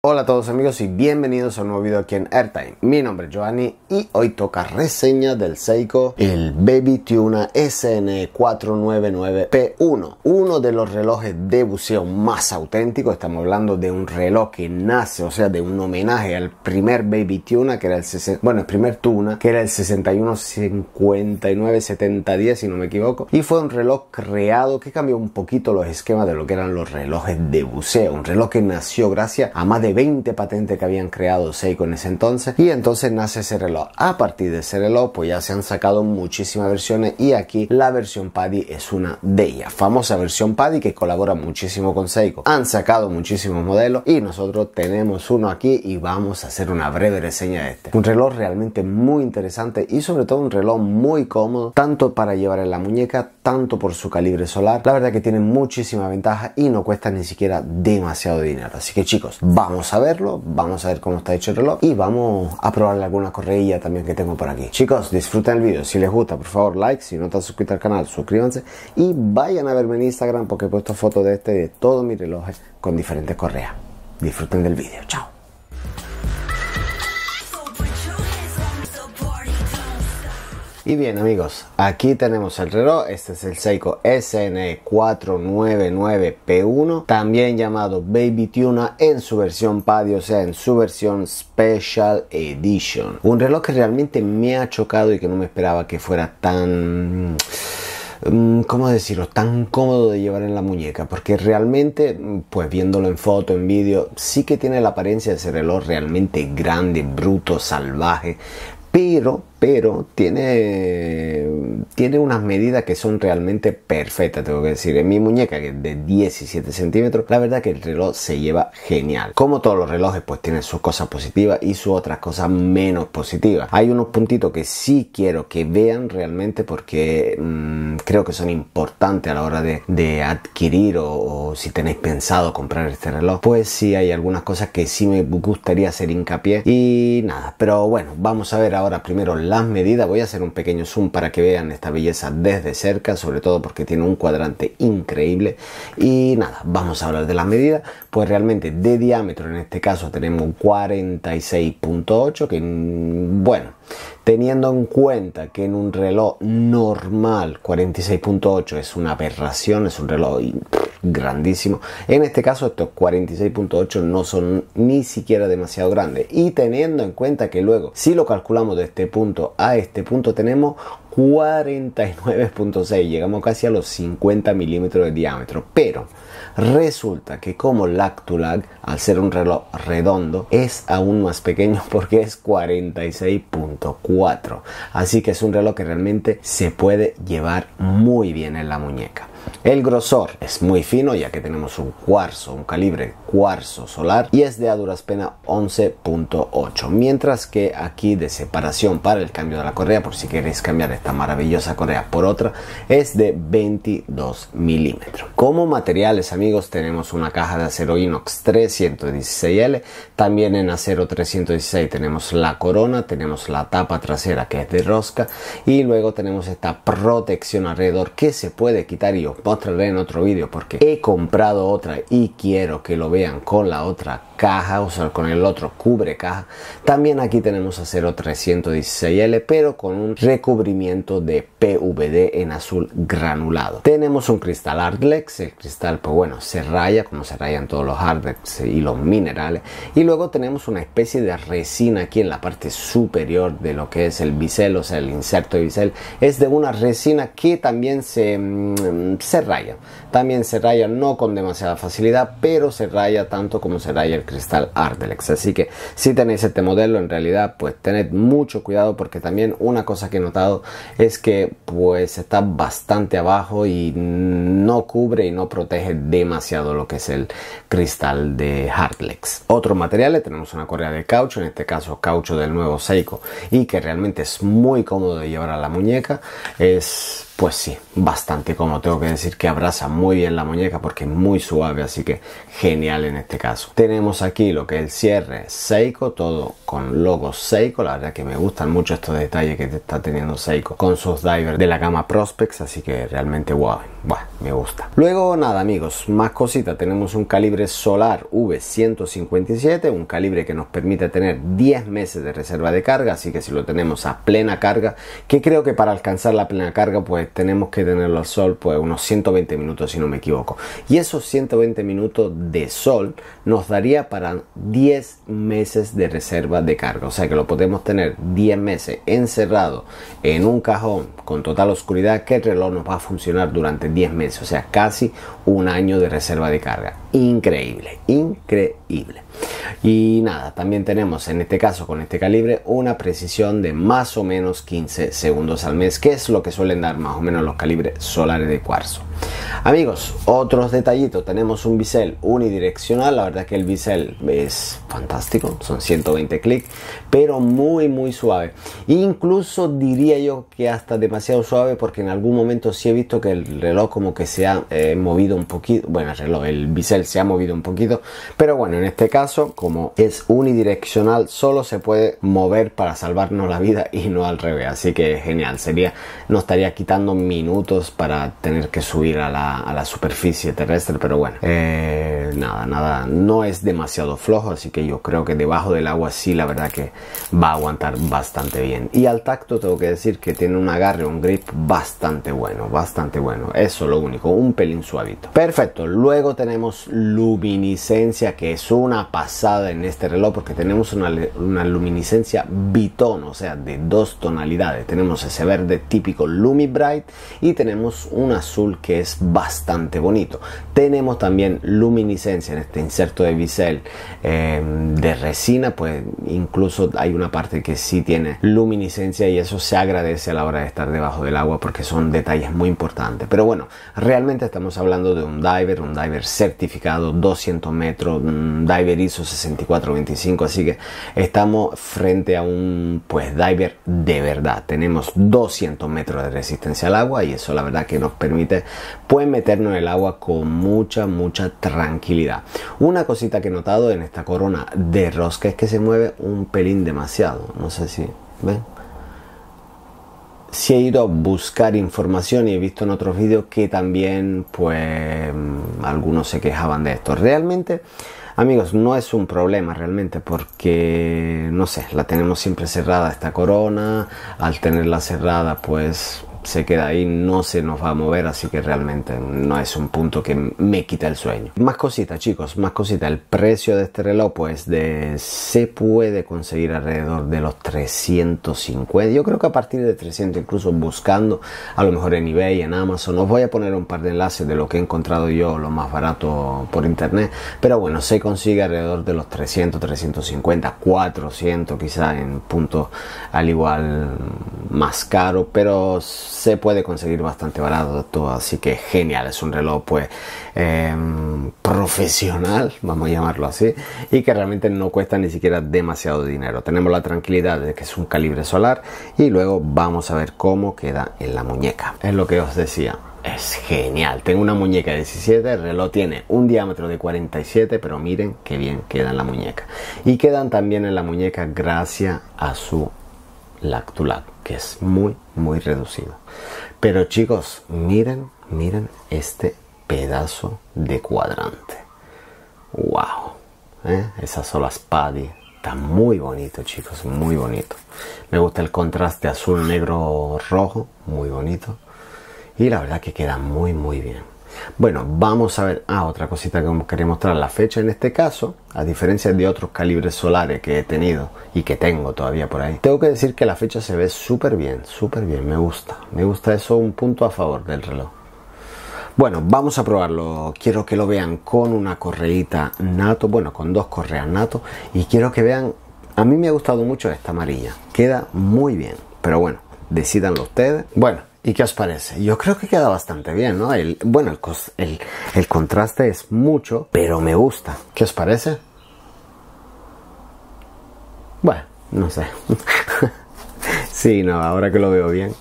Hola a todos amigos y bienvenidos a un nuevo video aquí en Airtime. Mi nombre es Giovanni y hoy toca reseña del Seiko el Baby Tuna SN499P1 Uno. De los relojes de buceo más auténticos, estamos hablando de un reloj que nace, o sea de un homenaje al primer Baby Tuna que era el, bueno, el primer Tuna que era el 61597010 si no me equivoco. Y fue un reloj creado que cambió un poquito los esquemas de lo que eran los relojes de buceo, un reloj que nació gracias a más de 20 patentes que habían creado Seiko en ese entonces y entonces nace ese reloj. A partir de ese reloj pues ya se han sacado muchísimas versiones y aquí la versión Paddy es una de ellas. Famosa versión Paddy que colabora muchísimo con Seiko. Han sacado muchísimos modelos y nosotros tenemos uno aquí y vamos a hacer una breve reseña de este. Un reloj realmente muy interesante y sobre todo un reloj muy cómodo tanto para llevar en la muñeca tanto por su calibre solar. La verdad que tiene muchísima ventaja y no cuesta ni siquiera demasiado dinero. Así que chicos, vamos a verlo, vamos a ver cómo está hecho el reloj y vamos a probarle alguna correilla también que tengo por aquí. Chicos, disfruten el vídeo, si les gusta, por favor, like, si no están suscritos al canal, suscríbanse y vayan a verme en Instagram porque he puesto fotos de este y de todos mis relojes con diferentes correas. Disfruten del vídeo, chao. Y bien amigos, aquí tenemos el reloj, este es el Seiko SN499P1, también llamado Baby Tuna en su versión Paddy, o sea, en su versión Special Edition. Un reloj que realmente me ha chocado y que no me esperaba que fuera tan mm, ¿cómo decirlo? Tan cómodo de llevar en la muñeca, porque realmente, pues viéndolo en foto, en vídeo, sí que tiene la apariencia de ese reloj realmente grande, bruto, salvaje, pero pero tiene, tiene unas medidas que son realmente perfectas, tengo que decir. En mi muñeca, que es de 17 centímetros, la verdad que el reloj se lleva genial. Como todos los relojes, pues tienen sus cosas positivas y sus otras cosas menos positivas. Hay unos puntitos que sí quiero que vean realmente porque mm, creo que son importantes a la hora de, de adquirir o, si tenéis pensado comprar este reloj. Pues sí hay algunas cosas que sí me gustaría hacer hincapié y nada. Pero bueno, vamos a ver ahora primero las medidas. Voy a hacer un pequeño zoom para que vean esta belleza desde cerca, sobre todo porque tiene un cuadrante increíble. Y nada, vamos a hablar de las medidas. Pues realmente de diámetro en este caso tenemos 46.8, que mm, bueno, teniendo en cuenta que en un reloj normal 46.8 es una aberración, es un reloj grandísimo. En este caso estos 46.8 no son ni siquiera demasiado grandes. Y teniendo en cuenta que luego si lo calculamos de este punto a este punto tenemos 49.6, llegamos casi a los 50 milímetros de diámetro. Pero resulta que como Lactulag, al ser un reloj redondo, es aún más pequeño porque es 46.4. Así que es un reloj que realmente se puede llevar muy bien en la muñeca. El grosor es muy fino ya que tenemos un cuarzo, un calibre cuarzo solar y es de a duras pena 11.8 mientras que aquí de separación para el cambio de la correa por si queréis cambiar esta maravillosa correa por otra es de 22 milímetros. Como materiales amigos tenemos una caja de acero inox 316L también en acero 316 tenemos la corona tenemos la tapa trasera que es de rosca y luego tenemos esta protección alrededor que se puede quitar y os mostraré en otro vídeo porque he comprado otra y quiero que lo vean con la otra caja, o sea, con el otro cubre caja. También aquí tenemos acero 316L, pero con un recubrimiento de PVD en azul granulado. Tenemos un cristal Artlex, el cristal, pues bueno, se raya como se rayan todos los Artlex y los minerales. Y luego tenemos una especie de resina aquí en la parte superior de lo que es el bisel, o sea, el inserto de bisel. Es de una resina que también se, mm, se raya. También se raya no con demasiada facilidad, pero se raya tanto como se raya el cristal Ardelex. Así que si tenéis este modelo, en realidad, pues tened mucho cuidado porque también una cosa que he notado es que pues está bastante abajo y no cubre y no protege demasiado lo que es el cristal de Hardlex. Otros materiales, tenemos una correa de caucho, en este caso caucho del nuevo Seiko y que realmente es muy cómodo de llevar a la muñeca. Es pues sí, bastante cómodo. Tengo que decir que abraza muy bien la muñeca porque es muy suave, así que genial en este caso. Tenemos aquí lo que es el cierre Seiko, todo con logo Seiko. La verdad que me gustan mucho estos detalles que está teniendo Seiko con sus divers de la gama Prospex, así que realmente guau, wow, me gusta. Luego nada amigos, más cositas. Tenemos un calibre solar V157, un calibre que nos permite tener 10 meses de reserva de carga, así que si lo tenemos a plena carga, que creo que para alcanzar la plena carga pues tenemos que tenerlo al sol pues unos 120 minutos si no me equivoco. Y esos 120 minutos de sol nos daría para 10 meses de reserva de carga, o sea que lo podemos tener 10 meses encerrado en un cajón con total oscuridad que el reloj nos va a funcionar durante 10 meses, o sea casi un año de reserva de carga. Increíble, increíble. Y nada, también tenemos en este caso con este calibre una precisión de más o menos 15 segundos al mes, que es lo que suelen dar más o menos los calibres solares de cuarzo. Amigos, otros detallitos, tenemos un bisel unidireccional, la verdad que el bisel es fantástico, son 120 clics, pero muy muy suave. Incluso diría yo que hasta demasiado suave porque en algún momento sí he visto que el reloj como que se ha eh, movido un poquito, bueno el reloj, el bisel se ha movido un poquito, pero bueno en este caso como es unidireccional solo se puede mover para salvarnos la vida y no al revés, así que genial, sería, nos estaría quitando minutos para tener que subir a la, a la superficie terrestre, pero bueno, eh, nada, nada, no es demasiado flojo, así que yo creo que debajo del agua sí, la verdad que va a aguantar bastante bien. Y al tacto tengo que decir que tiene un agarre, un grip bastante bueno, bastante bueno, eso lo único, un pelín suavito. Perfecto, luego tenemos luminiscencia, que es una pasada en este reloj, porque tenemos una, una luminiscencia bitono, o sea, de dos tonalidades. Tenemos ese verde típico Lumi Bright y tenemos un azul que es bastante bonito. Tenemos también luminiscencia en este inserto de bisel eh, de resina, pues incluso hay una parte que sí tiene luminiscencia y eso se agradece a la hora de estar debajo del agua porque son detalles muy importantes. Pero bueno, realmente estamos hablando de un diver, un diver certificado 200 metros, un diver ISO 6425, así que estamos frente a un pues diver de verdad. Tenemos 200 metros de resistencia al agua y eso la verdad que nos permite meternos en el agua con mucha, mucha tranquilidad. Una cosita que he notado en esta corona de rosca es que se mueve un pelín demasiado. No sé si ven. Si he ido a buscar información y he visto en otros vídeos que también, pues, algunos se quejaban de esto. Realmente, amigos, no es un problema realmente porque, no sé, la tenemos siempre cerrada esta corona. Al tenerla cerrada, pues, se queda ahí, no se nos va a mover, así que realmente no es un punto que me quita el sueño. Más cositas, chicos, más cositas. El precio de este reloj, pues, se puede conseguir alrededor de los 350. Yo creo que a partir de 300, incluso buscando, a lo mejor en eBay, en Amazon, os voy a poner un par de enlaces de lo que he encontrado yo, lo más barato por internet. Pero bueno, se consigue alrededor de los 300, 350, 400 quizá en puntos al igual más caro, pero se puede conseguir bastante barato, así que genial, es un reloj pues em, profesional, vamos a llamarlo así, y que realmente no cuesta ni siquiera demasiado dinero. Tenemos la tranquilidad de que es un calibre solar y luego vamos a ver cómo queda en la muñeca. Es lo que os decía, es genial. Tengo una muñeca de 17, el reloj tiene un diámetro de 47, pero miren qué bien queda en la muñeca. Y quedan también en la muñeca gracias a su lactulat, que es muy, muy reducido. Pero chicos, miren, miren este pedazo de cuadrante. ¡Wow! ¿Eh? Esas son. Está muy bonito, chicos, muy bonito. Me gusta el contraste azul, negro, rojo, muy bonito. Y la verdad que queda muy, muy bien. Bueno, vamos a ver, ah, otra cosita que quería mostrar, la fecha en este caso, a diferencia de otros calibres solares que he tenido y que tengo todavía por ahí, tengo que decir que la fecha se ve súper bien, súper bien, me gusta, me gusta eso, un punto a favor del reloj. Bueno, vamos a probarlo. Quiero que lo vean con una correita nato, bueno, con dos correas nato. Y quiero que vean, a mí me ha gustado mucho esta amarilla. Queda muy bien. Pero bueno, decidanlo ustedes. Bueno, ¿Y qué os parece? Yo creo que queda bastante bien, ¿no? El, bueno, el, el, contraste es mucho, pero me gusta. ¿Qué os parece? Bueno, no sé. sí, no, ahora que lo veo bien.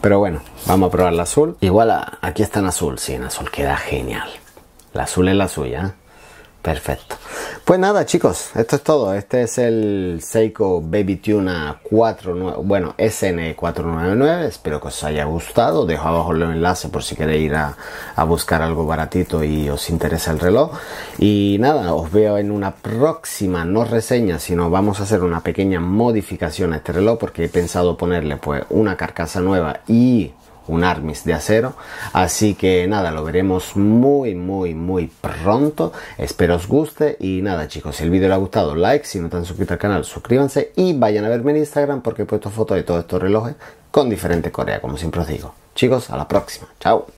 Pero bueno, vamos a probar la azul. Igual aquí está en azul, sí, en azul queda genial. La azul es la suya, ¿eh? Perfecto. Pues nada chicos, esto es todo. Este es el Seiko Baby Tuna 4, bueno, SN499. Espero que os haya gustado. Dejo abajo el enlace por si queréis ir a, a, buscar algo baratito y os interesa el reloj. Y nada, os veo en una próxima, no reseña, sino vamos a hacer una pequeña modificación a este reloj porque he pensado ponerle pues una carcasa nueva y un armis de acero. Así que nada lo veremos muy muy muy pronto. Espero os guste. Y nada chicos si el vídeo les ha gustado like. Si no están suscritos al canal suscríbanse. Y vayan a verme en instagram porque he puesto fotos de todos estos relojes con diferentes coreas como siempre os digo. Chicos a la próxima. Chao